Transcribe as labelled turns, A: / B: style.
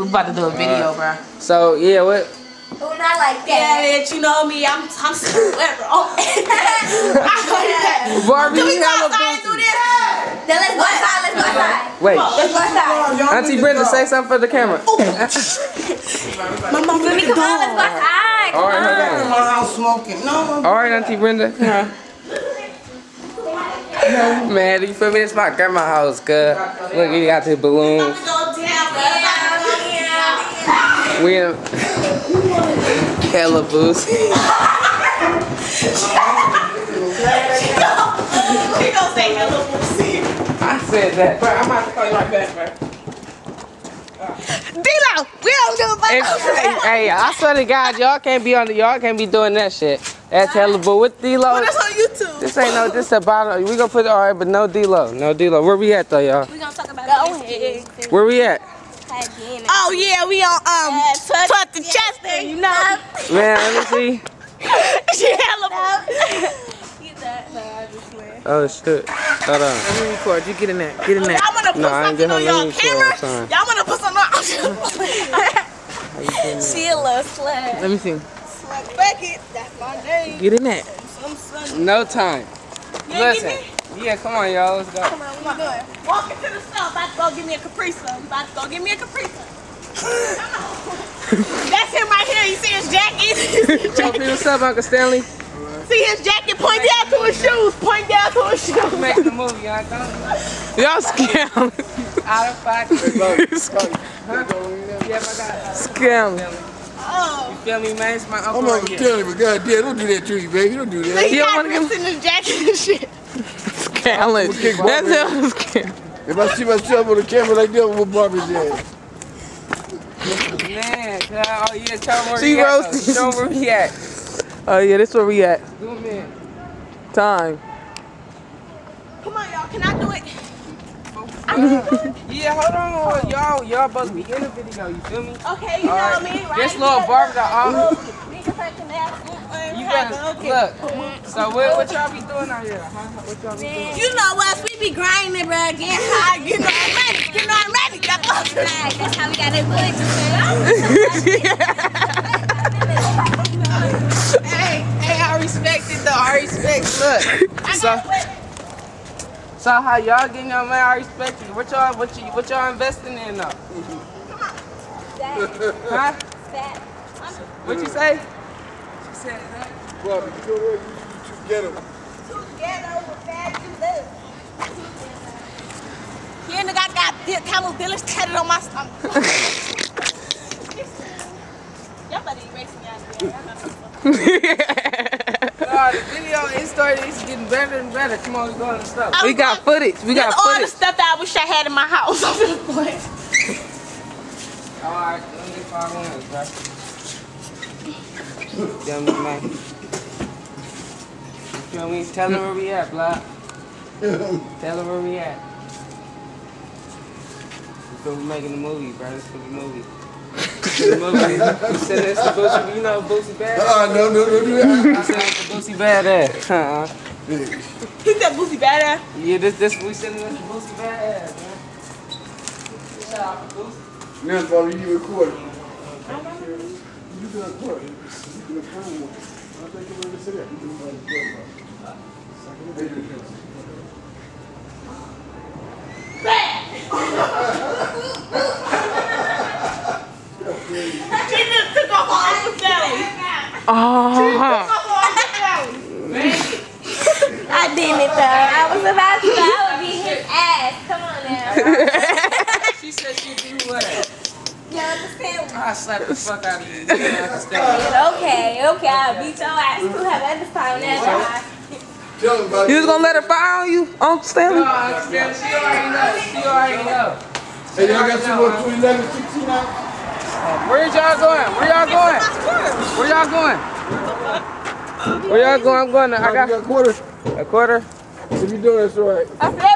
A: We about to do a video, bro.
B: So yeah, what?
C: Oh, not like
A: Yeah,
C: that.
A: bitch, you know me. I'm I'm whatever. Oh,
B: Barbie,
A: Can we
B: you
A: go
B: hella
A: outside and do this?
C: Then let's go outside. Let's go uh-huh. outside.
B: Wait,
C: Let's go outside.
B: Auntie Brenda, say something for the camera.
A: My mom,
C: Let me come on. Let's go outside.
B: All right, hold on.
D: My house smoking. No.
B: All right, Auntie Brenda. Man, you feel me? It's my grandma's house, cuz. Look, you got the balloons.
A: Go down, bro.
B: We in Calaboose.
A: She gonna say hello, Boosie.
B: I said that.
D: But I'm about to call you right back, man.
A: D-Lo, we don't give a fuck.
B: Hey, hey, I swear to God, y'all can't be on the, y'all can't be doing that shit. That's hella with D-Lo.
A: Well, that's on YouTube.
B: This ain't no, this about, we gonna put, it all right, but no D-Lo, no D-Lo. Where we at though, y'all?
C: We're going to talk about
A: Go ahead.
B: Where we at?
A: Oh yeah, we on um Tuck the chest, Chester, you know.
B: Man, let me see.
A: she hella.
B: Oh shit. Hold on.
D: Let me record. You get in that. Get in that.
A: Y'all wanna put
B: No, I ain't
A: something on
B: her
A: y'all camera?
B: a time.
A: Y'all wanna put something on? she a little slut.
D: Let me see.
A: Slut bucket, that's my name.
D: Get in
A: that.
B: No time.
A: You ain't
B: Listen.
A: Get me?
B: Yeah, come on, y'all. Let's go.
A: Come on, what you doing? Walk into the store, about to go give me a Capri Sun. About to go give me a Capri Sun. Come on. That's him right here. You see his jacket?
B: Tell me what's up, Uncle Stanley.
A: see his jacket? Point down to his shoes. Point down to his shoes.
B: Making the movie, y'all. Don't
D: Y'all scam.
B: out of pocket. Yeah, my God.
D: scam.
A: Oh.
B: You feel me, man? It's my uncle
E: I'm
B: right
E: not
B: here.
E: telling you, but goddamn, don't do that to you, baby. Don't do that.
A: He
D: You
A: got
D: wanna
A: rips in his jacket and shit.
D: Scam.
E: kick
D: That's
E: Barbie.
D: hella.
E: If I see myself on the camera like that, with Barbie's ass.
B: Man, cuz, oh yeah, tell him where
D: She
B: we at. though.
D: roasted.
B: Show where we at.
D: Oh yeah, this where we at.
B: Zoom in.
D: Time.
A: Come on, y'all. Can I do it?
B: Yeah, hold on. Y'all, y'all supposed to be in the video, you feel me?
A: Okay, you
B: All
A: know
B: right.
A: me, right?
B: This little Barbie doll, uh,
A: Nigga fucking ass.
B: you better, look. So what, what y'all be doing out here? Huh? What y'all be doing?
A: You know us, we be grinding, bro, getting high, getting on ready, getting on ready. That's what I'm saying.
C: That's how we got it oh, good.
A: Hey, hey, I respect it though. I respect.
B: Look, so, so how y'all getting your man? I respect you. What y'all, what you, what y'all investing in though? Huh? What you say? She said, huh?
E: Barbie, you know what? You, you get him.
A: Ghetto with bad you live. Here, nigga, I got Dick Camel Village tatted on my stomach. Y'all better erase me out of there.
B: Oh, the video it started. It's getting better and better. Come on, we go on the stuff.
D: We got footage. We got
A: This all the stuff that I wish I had in my house.
B: All right, let me get five wins, bro. Tell me, man. You feel me? Tell them where we at, block. Tell them where we at. You feel me making the movie, bro? This for the movie. You send this to Boosie, you know Boosie Badass?
E: Uh, no, no, no, do that.
B: You send it to Boosie Badass. Uh-huh.
A: He said Boosie badass.
B: Yeah, this, this, we sending this to Boosie Badass, man. Shout out to Boosie.
E: Now, Barbie, you recording. You can record. You can record. I think you're going to sit there. You can record.
D: Oh.
C: I didn't though. I was about to. I would be his ass. Come on now.
B: She said she'd do what?
C: You understand?
B: I slap the fuck out of you. You.
C: Okay, okay. I'll beat your ass. You have understand that.
E: Tell them about
D: You was gonna let her fire on you, Uncle Stanley?
B: No, I understand. She already know. She already know.
E: Hey, y'all got some more 2011, 16 out?
B: Uh, where y'all going? Where y'all going? Where y'all going? Where y'all going? I'm going. To, I
E: I got
B: got
E: a quarter.
B: a quarter.
E: If you doing this right.
A: I said